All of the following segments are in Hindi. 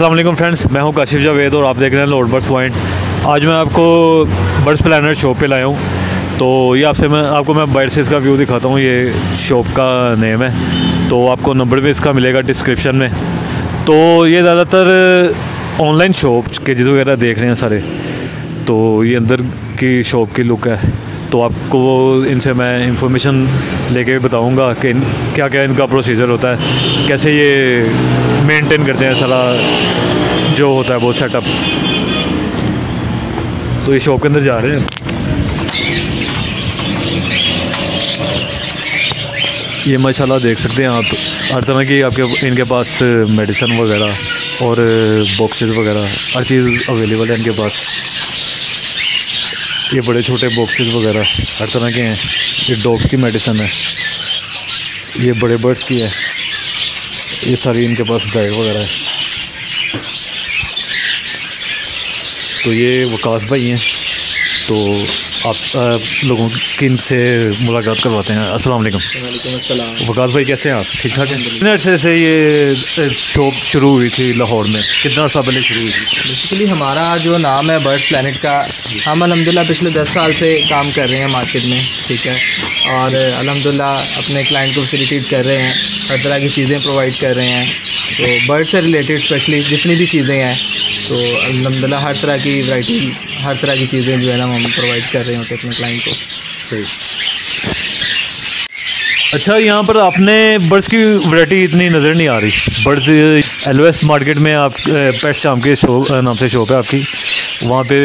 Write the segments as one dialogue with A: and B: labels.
A: वालेकुम फ्रेंड्स, मैं हूँ काशिफ जावेद और आप देख रहे हैं लोड बर्ड्स पॉइंट आज मैं आपको बर्ड्स प्लानर शॉप पे लाया हूँ। तो ये आपसे मैं, आपको मैं बाइट से इसका व्यू दिखाता हूँ, ये शॉप का नेम है। तो आपको नंबर भी इसका मिलेगा डिस्क्रिप्शन में। तो ये ज़्यादातर ऑनलाइन शॉप के जिस वगैरह देख रहे हैं सारे। तो ये अंदर की शॉप की लुक है। तो आपको वो इनसे मैं इंफॉर्मेशन लेके बताऊँगा कि क्या क्या इनका प्रोसीजर होता है, कैसे ये मेंटेन करते हैं सारा जो होता है वो सेटअप तो ये शॉप के अंदर जा रहे हैं। ये माशाल्लाह देख सकते हैं आप, हर तरह की आपके, इनके पास मेडिसिन वगैरह और बॉक्सेस वगैरह, हर चीज़ अवेलेबल है इनके पास। ये बड़े छोटे बॉक्सेस वगैरह, हर तरह के हैं। ये डॉग्स की मेडिसन है। ये बड़े बर्ड्स की है। ये सारी इनके पास डाइट वगैरह है। तो ये वकास भाई हैं। तो आप लोगों की इनसे मुलाकात करवाते हैं। अस्सलाम वालेकुम। वकास भाई, कैसे हैं आप? ठीक ठाक हैं? कितने अर्से से ये शॉप शुरू हुई थी लाहौर में। कितना अर्सा पहले शुरू हुई थी?
B: बेसिकली हमारा जो नाम है बर्ड्स प्लानट का, हम अलहमदिल्ला पिछले दस साल से काम कर रहे हैं मार्केट में, ठीक है? और अलहमदिल्ला अपने क्लाइंट को फैसिलिटेट कर रहे हैं, हर तरह की चीज़ें प्रोवाइड कर रहे हैं। तो बर्ड से रिलेटेड स्पेशली जितनी भी चीज़ें हैं तो अलहमदिल्ला हर तरह की वैरायटी हर तरह की चीज़ें जो है ना हम प्रोवाइड कर रहे होते अपने क्लाइंट को।
A: सही। अच्छा यहाँ पर आपने बर्ड्स की वैरायटी इतनी नज़र नहीं आ रही। बर्ड्स एल मार्केट में आप पेट शाम के शो नाम से शॉप है आपकी। वहाँ पे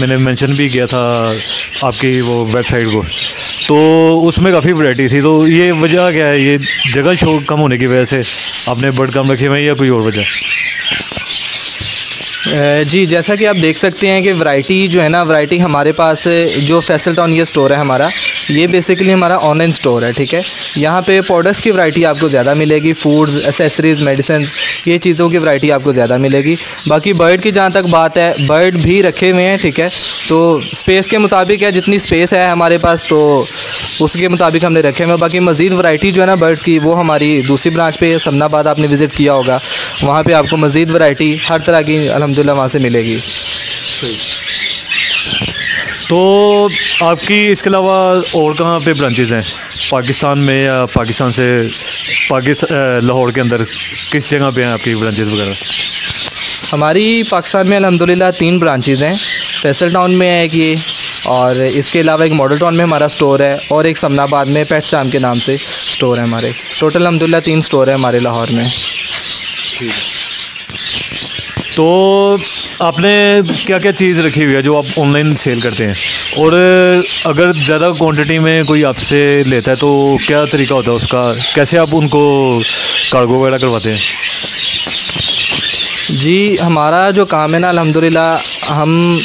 A: मैंने मेंशन भी किया था आपकी वो वेबसाइट को। तो उसमें काफ़ी वैरायटी थी। तो ये वजह क्या है? ये जगह शो कम होने की वजह से आपने बर्ड कम रखे हुए हैं या कोई और वजह?
B: जी, जैसा कि आप देख सकते हैं कि वैरायटी जो है ना वैरायटी हमारे पास, जो फैसल टाउन ये स्टोर है हमारा ये बेसिकली हमारा ऑनलाइन स्टोर है ठीक है? यहाँ पे प्रोडक्ट्स की वैरायटी आपको ज़्यादा मिलेगी फूड्स एसेसरीज़ मेडिसिन ये चीज़ों की वैरायटी आपको ज़्यादा मिलेगी। बाकी बर्ड की जहाँ तक बात है बर्ड भी रखे हुए हैं ठीक है? तो स्पेस के मुताबिक है जितनी स्पेस है हमारे पास तो उसके मुताबिक हमने रखे हुए बाकी मज़ीद वैरायटी जो है ना बर्ड्स की वो हमारी दूसरी ब्रांच पे समनाबाद आपने विज़िट किया होगा। वहाँ पर आपको मज़ीद वैरायटी हर तरह की अलहमदिल्ला वहाँ से मिलेगी।
A: तो आपकी इसके अलावा और कहाँ पे ब्रांचेज़ हैं? पाकिस्तान में या पाकिस्तान से पाकिस्तान लाहौर के अंदर किस जगह पे हैं आपकी ब्रांचेज़ वगैरह?
B: हमारी पाकिस्तान में अलहमदिल्ला तीन ब्रांचेज़ हैं। फैसल टाउन में है एक ये और इसके अलावा एक मॉडल टाउन में हमारा स्टोर है और एक समनाबाद में पेट शाम के नाम से स्टोर है हमारे। टोटल अलहमदिल्ला तीन स्टोर है हमारे लाहौर में।
A: ठीक है। तो आपने क्या क्या चीज़ रखी हुई है जो आप ऑनलाइन सेल करते हैं? और अगर ज़्यादा क्वांटिटी में कोई आपसे लेता है तो क्या तरीका होता है उसका? कैसे आप उनको कार्गो वगैरह करवाते हैं?
B: जी, हमारा जो काम है ना अलहमदिल्ला हम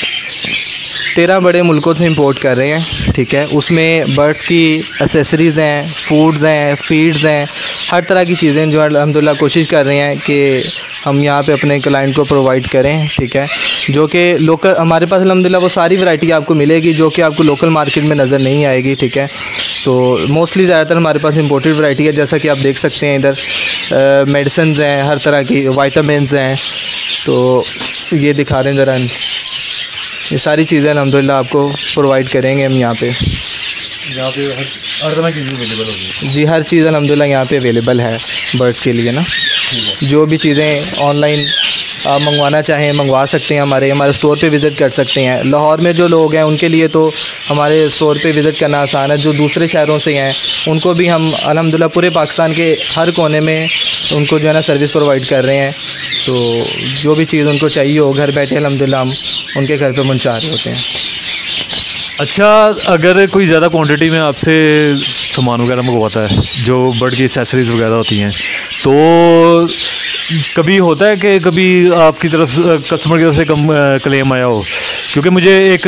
B: तेरह बड़े मुल्कों से इंपोर्ट कर रहे हैं, ठीक है? उसमें बर्ड्स की एसेसरीज़ हैं फूड्स हैं फीड्स हैं हर तरह की चीज़ें जो अलहमदिल्ला कोशिश कर रहे हैं कि हम यहाँ पे अपने क्लाइंट को प्रोवाइड करें, ठीक है? जो कि लोकल हमारे पास अलहमदिल्ला वो सारी वैरायटी आपको मिलेगी जो कि आपको लोकल मार्केट में नज़र नहीं आएगी, ठीक है? तो मोस्टली ज़्यादातर हमारे पास इंपोर्टेड वैरायटी है, जैसा कि आप देख सकते हैं इधर मेडिसन हैं, हर तरह की वाइटामिन हैं। तो ये दिखा दें ज़रा, ये सारी चीज़ें अलहमदिल्ला आपको प्रोवाइड करेंगे हम यहाँ पे।
A: यहाँ पे हर हर तरह की चीज़ अवेलेबल होगी
B: जी हर चीज़ अलहमदिल्ला यहाँ पे अवेलेबल है बर्ड्स के लिए ना। जो भी चीज़ें ऑनलाइन आप मंगवाना चाहें मंगवा सकते हैं हमारे हमारे स्टोर पे विज़िट कर सकते हैं। लाहौर में जो लोग हैं उनके लिए तो हमारे स्टोर पे विज़िट करना आसान है। जो दूसरे शहरों से हैं उनको भी हम अलहमदिल्ला पूरे पाकिस्तान के हर कोने में उनको जो है ना सर्विस प्रोवाइड कर रहे हैं। तो जो भी चीज़ उनको चाहिए हो घर बैठे अलहमदिल्ला हम उनके घर पर पहुँचा रहे होते हैं।
A: अच्छा अगर कोई ज़्यादा क्वांटिटी में आपसे सामान वगैरह मंगवाता है, जो बर्ड की एसेसरीज़ वगैरह होती हैं तो कभी होता है कि कभी आपकी तरफ़ कस्टमर की तरफ़ से कम क्लेम आया हो? क्योंकि मुझे एक,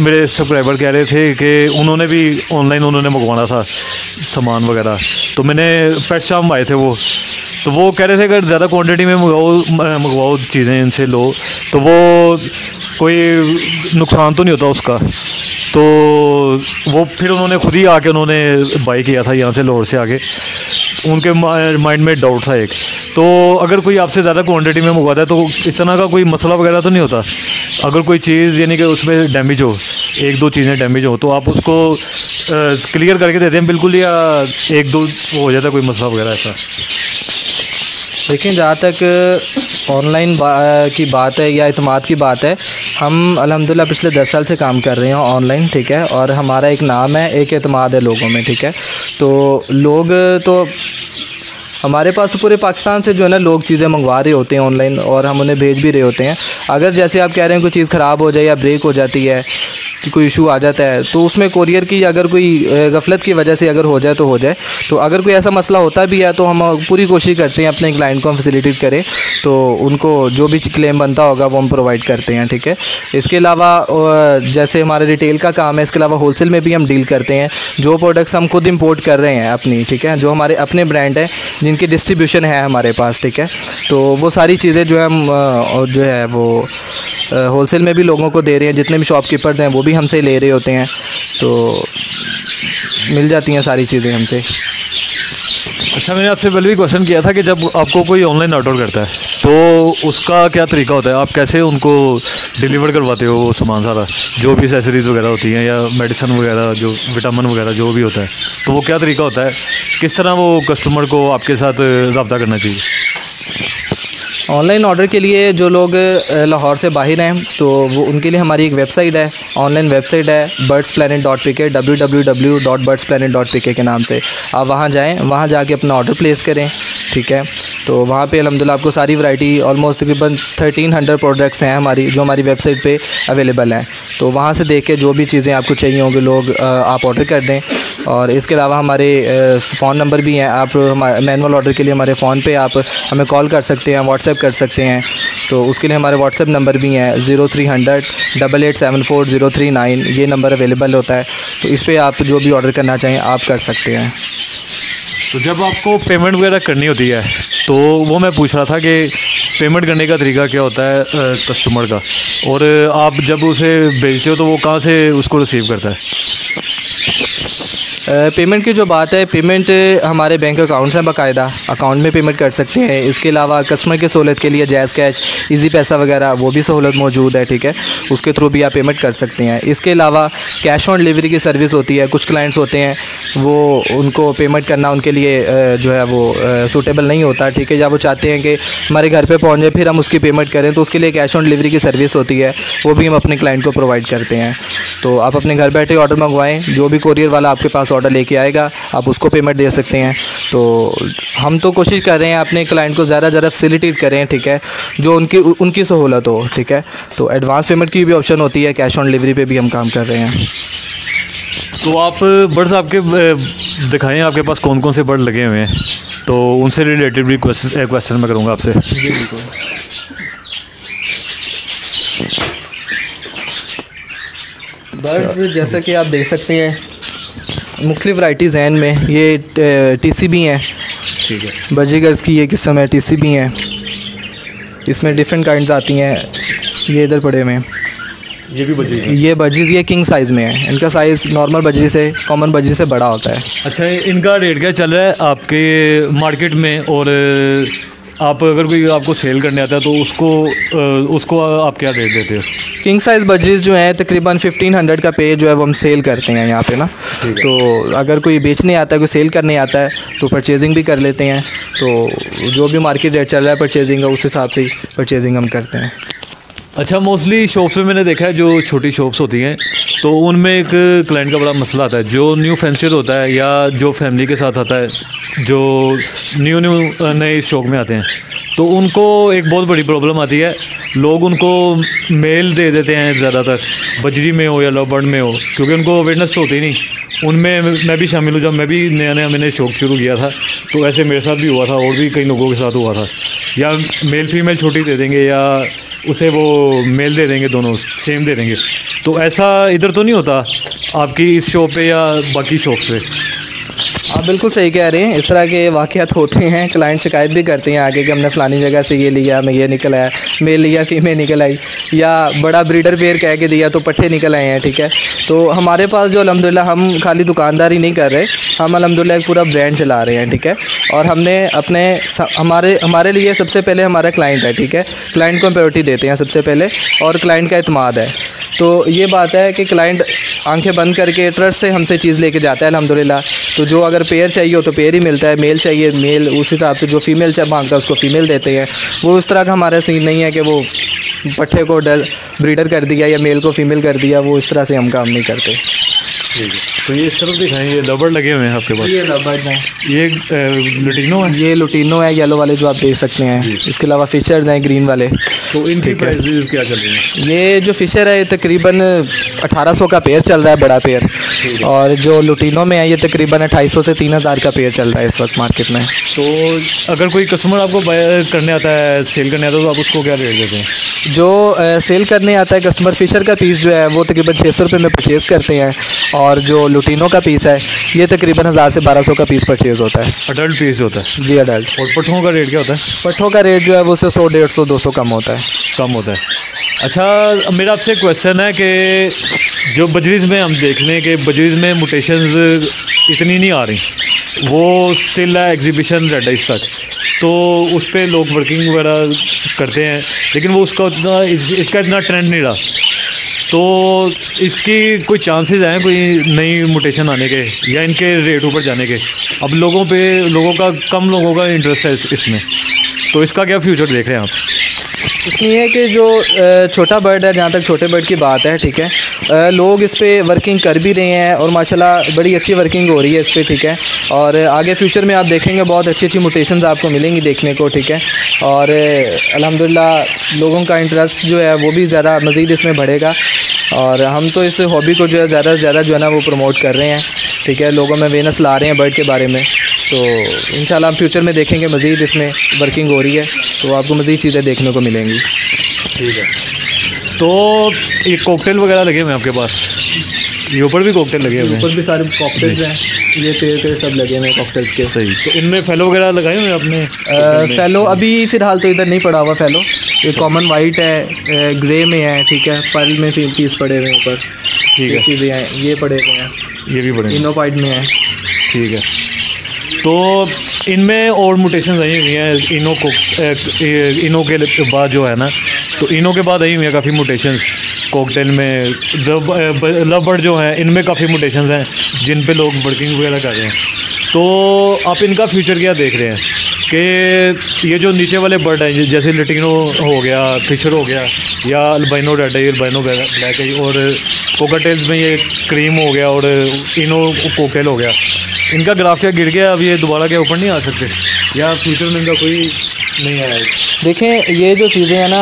A: मेरे सब्सक्राइबर कह रहे थे कि उन्होंने भी ऑनलाइन उन्होंने मंगवाना था सामान वगैरह। तो मैंने पेट शाम आए थे वो। तो वो कह रहे थे, अगर ज़्यादा क्वांटिटी में मंगवाओ मंगवाओ चीज़ें इनसे लो। तो वो कोई नुकसान तो नहीं होता उसका? तो वो फिर उन्होंने खुद ही आके उन्होंने बाई किया था यहाँ से लाहौर से आके। उनके माइंड में डाउट था एक। तो अगर कोई आपसे ज़्यादा क्वांटिटी में मंगवाता है तो इस तरह का कोई मसला वगैरह तो नहीं होता। अगर कोई चीज़ यानी कि उसमें डैमेज हो एक दो चीज़ें डैमेज हो तो आप उसको क्लियर करके देते हैं बिल्कुल या एक दो हो जाता कोई मसला वगैरह ऐसा।
B: लेकिन जहाँ तक ऑनलाइन बा, की बात है या अतमाद की बात है हम अलहमदिल्ला पिछले दस साल से काम कर रहे हैं ऑनलाइन ठीक है? और हमारा एक नाम है, एक अतमाद है लोगों में, ठीक है? तो लोग तो हमारे पास तो पूरे पाकिस्तान से जो है ना, लोग चीज़ें मंगवा रहे होते हैं ऑनलाइन और हम उन्हें भेज भी रहे होते हैं। अगर जैसे आप कह रहे हैं कोई चीज़ ख़राब हो जाए या ब्रेक हो जाती है कि कोई इशू आ जाता है तो उसमें कोरियर की अगर कोई गफलत की वजह से अगर हो जाए तो हो जाए। तो अगर कोई ऐसा मसला होता भी है तो हम पूरी कोशिश करते हैं अपने क्लाइंट को हम फैसिलिटेट करें। तो उनको जो भी क्लेम बनता होगा, वो हम प्रोवाइड करते हैं, ठीक है? इसके अलावा जैसे हमारे रिटेल का काम है, इसके अलावा होलसेल में भी हम डील करते हैं। जो प्रोडक्ट्स हम खुद इम्पोर्ट कर रहे हैं अपनी, ठीक है? जो हमारे अपने ब्रांड हैं, जिनकी डिस्ट्रीब्यूशन है हमारे पास, ठीक है? तो वो सारी चीज़ें जो हम जो है वो होलसेल में भी लोगों को दे रहे हैं। जितने भी शॉपकीपर्स हैं, वो भी हमसे ले रहे होते हैं तो मिल जाती हैं सारी चीज़ें हमसे।
A: अच्छा मैंने आपसे पहले भी क्वेश्चन किया था कि जब आपको कोई ऑनलाइन ऑर्डर करता है तो उसका क्या तरीका होता है? आप कैसे उनको डिलीवर करवाते हो वो सामान सारा? जो भी एसेसरीज़ वगैरह होती हैं या मेडिसन वगैरह, जो विटामिन वगैरह, जो भी होता है तो वो क्या तरीका होता है? किस तरह वो कस्टमर को आपके साथ रबता करना चाहिए?
B: ऑनलाइन ऑर्डर के लिए जो लोग लाहौर से बाहर हैं तो वो उनके लिए हमारी एक वेबसाइट है। ऑनलाइन वेबसाइट है birds planet dot P K W W W dot birds planet dot P K नाम से। आप वहाँ जाएँ, वहाँ जाके अपना ऑर्डर प्लेस करें। ठीक है। तो वहाँ पे अलहमदिल्ला आपको सारी वैरायटी ऑलमोस्ट तकरीबन थर्टीन हंड्रेड प्रोडक्ट्स हैं हमारी, जो हमारी वेबसाइट पे अवेलेबल हैं। तो वहाँ से देख के जो भी चीज़ें आपको चाहिए होंगे, लोग आप ऑर्डर कर दें। और इसके अलावा हमारे फ़ोन नंबर भी हैं। आप मैनुअल ऑर्डर के लिए हमारे फ़ोन पे आप हमें कॉल कर सकते हैं व्हाट्सएप कर सकते हैं। तो उसके लिए हमारे व्हाट्सएप नंबर भी हैं zero three hundred double eight seven four zero three nine ये नंबर अवेलेबल होता है। तो इस पर आप जो भी ऑर्डर करना चाहें, आप कर सकते हैं।
A: तो जब आपको पेमेंट वगैरह करनी होती है तो वो मैं पूछ रहा था कि पेमेंट करने का तरीका क्या होता है कस्टमर का? और आप जब उसे भेजते हो तो वो कहाँ से उसको रिसीव करता है?
B: पेमेंट की जो बात है पेमेंट हमारे बैंक अकाउंट्स हैं बाकायदा। अकाउंट में पेमेंट कर सकते हैं। इसके अलावा कस्टमर की सहूलत के लिए जैज़ कैश इजी पैसा वगैरह, वो भी सहूलत मौजूद है, ठीक है? उसके थ्रू भी आप पेमेंट कर सकते हैं। इसके अलावा कैश ऑन डिलीवरी की सर्विस होती है, कुछ क्लाइंट्स होते हैं, वो उनको पेमेंट करना उनके लिए जो है वो सूटेबल नहीं होता, ठीक है? या वो चाहते हैं कि हमारे घर पर पहुँच, फिर हम उसकी पेमेंट करें तो उसके लिए कैश ऑन डिलीवरी की सर्विस होती है। वो भी हम अपने क्लाइंट को प्रोवाइड करते हैं। तो आप अपने घर बैठे ऑर्डर मंगवाएँ, जो भी कोरियर वाला आपके पास ऑर्डर लेके आएगा आप उसको पेमेंट दे सकते हैं। तो हम तो कोशिश कर रहे हैं अपने क्लाइंट को ज़्यादा ज़्यादा फैसिलिटेट करें ठीक है? जो उनकी उनकी सहूलत हो ठीक है? तो एडवांस पेमेंट की भी ऑप्शन होती है कैश ऑन डिलीवरी पर भी हम काम कर रहे हैं।
A: तो आप बर्ड्स आपके दिखाएँ आपके पास कौन कौन से बर्ड लगे हुए हैं? तो उनसे रिलेटेड भी क्वेश्चन क्वेश्चन मैं करूँगा आपसे। जी बिल्कुल।
B: बर्ड्स जैसा कि आप देख सकते हैं मुख्तलिफ़ वराइटीज़ हैं इनमें ये टी सी भी हैं। ठीक है। बजीगर्स की ये किस्म है टी सी भी हैं। इसमें डिफरेंट काइंड आती हैं ये इधर पड़े हुए हैं।
A: ये भी बजरी
B: ये बजीज ये किंग साइज़ में है। इनका साइज़ नॉर्मल बजरी से कॉमन बजरी से बड़ा होता है।
A: अच्छा इनका रेट क्या चल रहा है आपके मार्केट में और आप अगर कोई आपको सेल करने आता है तो उसको उसको आप क्या रेट देते हो?
B: किंग साइज़ बजरीज जो है तकरीबन फिफ्टीन हंड्रेड का पे जो है वो हम सेल करते हैं यहाँ पे ना। तो अगर कोई बेचने आता है कोई सेल करने आता है तो परचेजिंग भी कर लेते हैं। तो जो भी मार्केट रेट चल रहा है परचेजिंग का उस हिसाब से ही परचेजिंग हम करते हैं।
A: अच्छा मोस्टली शॉप्स में मैंने देखा है जो छोटी शॉप्स होती हैं तो उनमें एक क्लाइंट का बड़ा मसला आता है। जो न्यू फेंसर होता है या जो फैमिली के साथ आता है, जो न्यू न्यू नए शौक में आते हैं तो उनको एक बहुत बड़ी प्रॉब्लम आती है। लोग उनको मेल दे देते हैं ज़्यादातर, बजरी में हो या लॉबर्ड में हो, क्योंकि उनको अवेयरनेस तो होती नहीं। उनमें मैं भी शामिल हूँ, जब मैं भी नया नया मैंने शौक शुरू किया था तो ऐसे मेरे साथ भी हुआ था और भी कई लोगों के साथ हुआ था। या मेल फीमेल छोटी दे देंगे या उसे वो मेल दे देंगे दोनों सेम दे देंगे। तो ऐसा इधर तो नहीं होता, आपकी इस शॉप पे या बाकी शॉप पे?
B: आप बिल्कुल सही कह रहे हैं, इस तरह के वाक़ात होते हैं क्लाइंट शिकायत भी करते हैं आगे कि हमने फ़लानी जगह से ये लिया मैं ये निकल आया मेल लिया फीमेल निकल आई, या बड़ा ब्रीडर पेयर कह के दिया तो पट्ठे निकल आए हैं, ठीक है? तो हमारे पास जो अलहमदिल्ला हम खाली दुकानदारी नहीं कर रहे हम अलहमदिल्ला एक पूरा ब्रांड चला रहे हैं, ठीक है? और हमने अपने हमारे हमारे लिए सबसे पहले हमारा क्लाइंट है, ठीक है? क्लाइंट को हम प्रायोरिटी देते हैं सबसे पहले और क्लाइंट का अतमाद है। तो ये बात है कि क्लाइंट आँखें बंद करके ट्रस्ट से हमसे चीज़ लेके जाता है अलहमदिल्ला तो जो अगर पेयर चाहिए हो तो पेयर ही मिलता है मेल चाहिए मेल उस हिसाब से जो फीमेल चाहे माँगता है उसको फीमेल देते हैं। वो उस तरह का हमारा सीन नहीं है कि वो पट्ठे को डर ब्रीडर कर दिया या मेल को फीमेल कर दिया, वो इस तरह से हम काम नहीं करते।
A: ठीक है। तो ये सिर्फ़ दिखाएँ ये लगे हुए हैं आपके पास?
B: ये लबर हैं।
A: ये लुटीनो है?
B: ये लुटीनो है येलो वाले जो आप देख सकते हैं। इसके अलावा फिशर्स हैं ग्रीन वाले।
A: तो इनकी प्राइस क्या चल रही है?
B: ये जो फिशर है ये तकरीबन 1800 का पेयर चल रहा है बड़ा पेयर और जो लुटीनो में है ये तकरीबन 2800 से 3000 का पेयर चल रहा है इस वक्त मार्केट में।
A: तो अगर कोई कस्टमर आपको बाय करने आता है सेल करने आता है तो आप उसको क्या रेट देते हैं?
B: जो सेल करने आता है कस्टमर फिशर का पीस जो है वो तकरीबन छः सौ रुपये में परचेज़ करते हैं। और जो लुटीनो का पीस है ये तकरीबन हज़ार से बारह सौ का पीस परचेज होता है।
A: अडल्ट पीस होता है?
B: जी अडल्ट
A: और पट्ठों का रेट क्या होता है?
B: पट्ठों का रेट जो है वो से सौ डेढ़ सौ दो सौ कम होता है।
A: कम होता है। अच्छा मेरा आपसे क्वेश्चन है कि जो बजरीज में हम देख लें कि बजरीज में मोटेशन इतनी नहीं आ रही। वो स्टिल है एग्जीबिशन रेड इस तक। तो उस पर लोग वर्किंग वगैरह करते हैं लेकिन वो उसका उतना इसका इतना ट्रेंड नहीं रहा। तो इसकी कोई चांसेस हैं कोई नई म्यूटेशन आने के या इनके रेट ऊपर जाने के? अब लोगों पे, लोगों का, कम लोगों का इंटरेस्ट है इसमें। तो इसका क्या फ्यूचर देख रहे हैं आप?
B: इसमें है कि जो छोटा बर्ड है, जहाँ तक छोटे बर्ड की बात है, ठीक है? लोग इस पर वर्किंग कर भी रहे हैं और माशाल्लाह बड़ी अच्छी वर्किंग हो रही है इस पर ठीक है? और आगे फ्यूचर में आप देखेंगे, बहुत अच्छी अच्छी मोटेशन आपको मिलेंगी देखने को, ठीक है? और अलहमदिल्ला लोगों का इंटरेस्ट जो है, वो भी ज़्यादा मज़ीद इसमें बढ़ेगा। और हम तो इस हॉबी को जो है, ज़्यादा से ज़्यादा जो है ना, वो प्रमोट कर रहे हैं, ठीक है? लोगों में अवेयरनेस ला रहे हैं बर्ड के बारे में। तो इन हम फ्यूचर में देखेंगे मज़ीद इसमें वर्किंग हो रही है तो आपको मज़ीद चीज़ें देखने को मिलेंगी।
A: ठीक है। तो ये कॉकटेल वगैरह लगे हुए हैं आपके पास? ये ऊपर भी कॉकटेल लगे हुए हैं?
B: ऊपर भी सारे कॉकटेल्स हैं ये पेड़ पेड़ सब लगे हुए हैं कॉकटेल्स के।
A: सही। तो इनमें फैलो वगैरह लगाए हुए हैं आपने?
B: फैलो अभी फ़िलहाल तो इधर नहीं पड़ा हुआ फैलो ये कॉमन वाइट है ग्रे में है ठीक है। पर्ल में फिर पीस पड़े हुए हैं ऊपर।
A: ठीक है।
B: चीज़ें हैं ये पड़े हुए हैं।
A: ये भी पड़े
B: इनोपाइड में है।
A: ठीक है। तो इनमें और म्यूटेशन आई हुई हैं, इनो को इनो के बाद जो है ना तो इनो के बाद आई हुई हैं काफ़ी म्यूटेशन कोकटेल में लव बर्ड जो हैं, इनमें काफ़ी मोटेशन हैं, जिन पे लोग वर्किंग वगैरह कर रहे हैं। तो आप इनका फ्यूचर क्या देख रहे हैं? कि ये जो नीचे वाले बर्ड हैं, जैसे लिटिनो हो गया, फिशर हो गया, या अल्बाइनो रेड है अल्बाइनो ब्लैक है और कोकाटेल्स में ये क्रीम हो गया, और इनो कोकेल हो गया। इनका ग्राफ क्या गिर गया? अब ये दोबारा क्या ऊपर नहीं आ सकते। या फ्यूचर में इनका कोई नहीं आया
B: देखें, ये जो चीज़ें हैं ना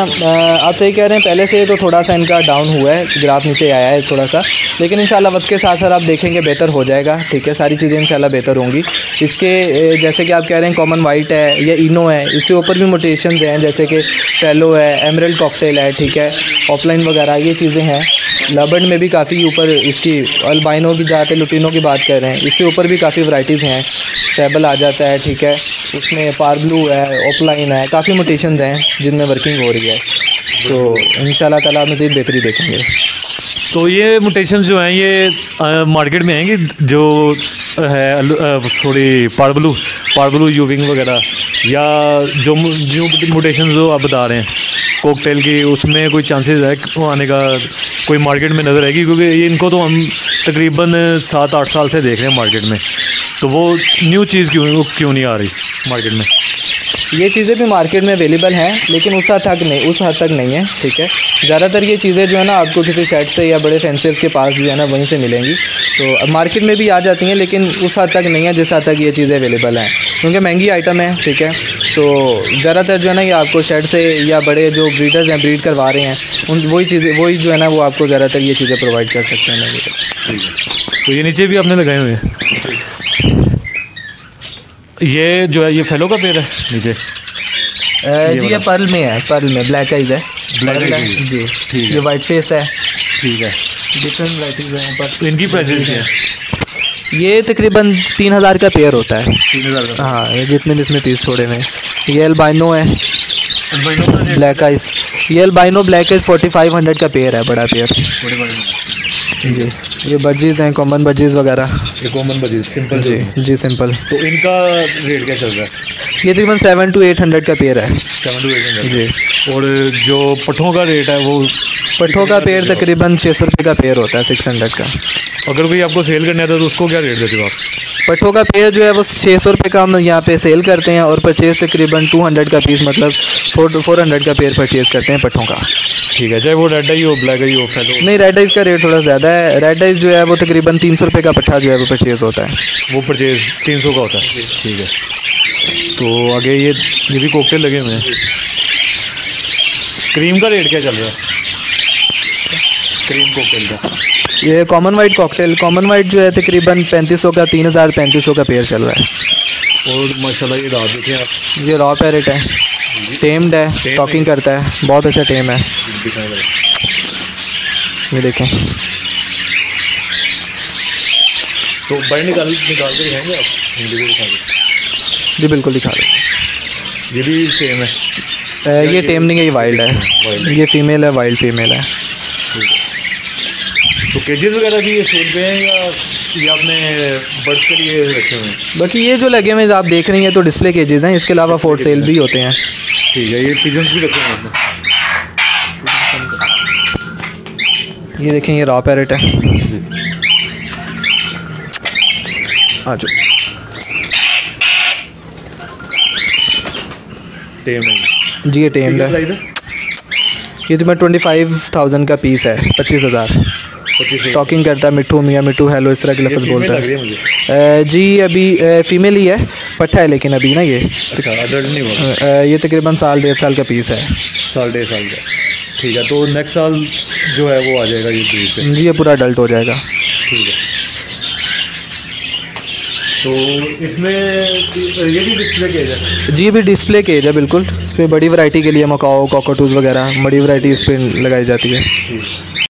B: आप सही कह रहे हैं, पहले से तो थोड़ा सा इनका डाउन हुआ है ग्राफ नीचे आया है थोड़ा सा, लेकिन इंशाल्लाह वक्त के साथ साथ आप देखेंगे बेहतर हो जाएगा, ठीक है? सारी चीज़ें इंशाल्लाह बेहतर होंगी। इसके जैसे कि आप कह रहे हैं कॉमन वाइट है, या इनो है इसके ऊपर भी मोटेशन हैं, जैसे कि टेलो है एमरल्ड कॉक्सेल है, ठीक है? ऑफलाइन वगैरह, ये चीज़ें हैं। लबर्ड में भी काफ़ी ऊपर इसकी अल्बाइनो की जाते लुटिनो की बात कर रहे हैं इसके ऊपर भी काफ़ी वराइटीज़ हैं। सेबल आ जाता है, ठीक है? उसमें पार ब्लू है ऑफलाइन है, काफ़ी मोटेशन हैं जिनमें वर्किंग हो रही है। तो इन ताला मज़ीद बेहतरी देखेंगे।
A: तो ये मोटेशन जो हैं, ये मार्केट में आएँगे जो है थोड़ी पार ब्लू पार ब्लू यूविंग वगैरह, या जो जो मोटेशन जो आप बता रहे हैं कोकटेल की, उसमें कोई चांसेस है आने का कोई मार्केट में नज़र आएगी? क्योंकि इनको तो हम तकरीबन सात आठ साल से देख रहे हैं मार्केट में। तो वो न्यू चीज़ क्यों क्यों नहीं आ रही मार्केट में?
B: ये चीज़ें भी मार्केट में अवेलेबल हैं लेकिन उस हद तक नहीं उस हद तक नहीं है ठीक है? ज़्यादातर ये चीज़ें जो है ना आपको किसी सेट से या बड़े फेंसेस के पास जो है ना वहीं से मिलेंगी। तो मार्केट में भी आ जाती हैं लेकिन उस हद तक नहीं है जिस हद तक ये चीज़ें अवेलेबल हैं। क्योंकि महँगी आइटम है ठीक है? तो ज़्यादातर जो है ना ये आपको शेड से या बड़े जो ब्रीडर्स हैं ब्रीड करवा रहे हैं उन वही चीज़ें वही जो है ना वो आपको ज़्यादातर ये चीज़ें प्रोवाइड कर सकते हैं।
A: तो ये नीचे भी आपने लगाए हुए हैं? ये जो है ये फेलो का पेड़ है नीचे।
B: जी ये पर्ल में है पर्ल में ब्लैक आइज़ है। है जी।
A: ठीक है।
B: ये वाइट फेस है।
A: ठीक है।
B: डिफरेंट वराइटीज़ हैं पर।
A: तो इनकी प्राइजेस क्या है।
B: ये तकरीबन तीन हज़ार का पेयर होता है।
A: तीन हज़ार का।
B: हाँ ये जितने भी इसमें पीस छोड़े हुए हैं। ये एल्बाइनो है।
A: अल्बाइनो रेट
B: ब्लैक आइस ये albino black eyes forty five hundred का पेयर है बड़ा पेयर जी। ये बजीज़ हैं कॉमन बजीज़ वगैरह।
A: ये कॉमन बजीज सिंपल
B: जी जी। सिंपल
A: तो इनका रेट क्या चल रहा है?
B: ये तकरीबन सेवन टू एट हंड्रेड का पेयर है।
A: सेवन टू एट हंड्रेड
B: जी।
A: और जो पठों का रेट है वो
B: पठों का पेयर तकरीबन छः सौ रुपये का पेयर होता है सिक्स हंड्रेड का।
A: अगर कोई आपको सेल करना है तो उसको क्या रेट देते हो आप?
B: पट्ठों का पेयर जो है वो छः सौ रुपये का हम यहाँ पे सेल करते हैं और परचेज़ तकरीबन टू हंड्रेड का पीस मतलब फोर फोर हंड्रेड का पेड़ परचेज़ करते हैं पट्ठों का।
A: ठीक है चाहे वो रेड आई हो ब्लैक आई हो फेलो
B: नहीं रेड आइस का रेट थोड़ा ज़्यादा है। रेड आइस जो है वो तकरीबन तीन सौ रुपये का पट्ठा जो है वो परचेज़ होता है।
A: वो परचेज तीन सौ का होता है। ठीक है। तो आगे ये ये भी कोकटेल लगे हुए हैं। क्रीम का रेट क्या चल रहा है? क्रीम कोकटेल का।
B: ये common white cockatiel common white जो है तकरीबन पैंतीस सौ का तीन हज़ार पैंतीस सौ का पेयर चल रहा है।
A: और माशाल्लाह ये दांत देखें आप
B: ये रॉ पैरेट है। टेम्ड है टॉकिंग करता है। बहुत अच्छा टेम है। ये देखें।
A: तो बाइट निकाल निकाल के दिखाएँगे आप?
B: जी बिल्कुल दिखा दो।
A: ये भी सेम है।
B: ये टेम नहीं है ये वाइल्ड है। ये फीमेल है वाइल्ड फीमेल है।
A: तो केजेस वगैरह भी ये सेल पे हैं या ये आपने बर्ड्स के लिए रखे हुए हैं?
B: बाकी ये जो लगे हुए आप देख रही हैं तो डिस्प्ले केजेस हैं। इसके अलावा फोर सेल भी होते हैं।
A: ठीक है ये पिजन्स भी रखे हुए हैं
B: ये देखें ये रॉ पैरेट है। आ जाओ।
A: टेम है
B: जी ये टेम्ड है। ये तो मैं ट्वेंटी फाइव थाउज़ेंड का पीस है पच्चीस हज़ार। टॉकिंग करता है मिट्टू मियाँ मिट्टू हेलो इस तरह के लफ्ज़ बोलता है। जी अभी फीमेल ही है पट्टा है लेकिन अभी ना ये।
A: अच्छा नहीं
B: ये तकरीबन साल डेढ़ साल का पीस है।
A: साल डेढ़ साल का। ठीक है तो नेक्स्ट साल जो है वो आ जाएगा ये ब्रीड पे।
B: जी ये पूरा अडल्ट हो जाएगा।
A: ठीक है। तो इसमें ये भी डिस्प्ले केज है?
B: जी भी डिस्प्ले केज है बिल्कुल। इस पर बड़ी वैरायटी के लिए मकाओ कॉकोटूज वगैरह बड़ी वैरायटी इस पर लगाई जाती है।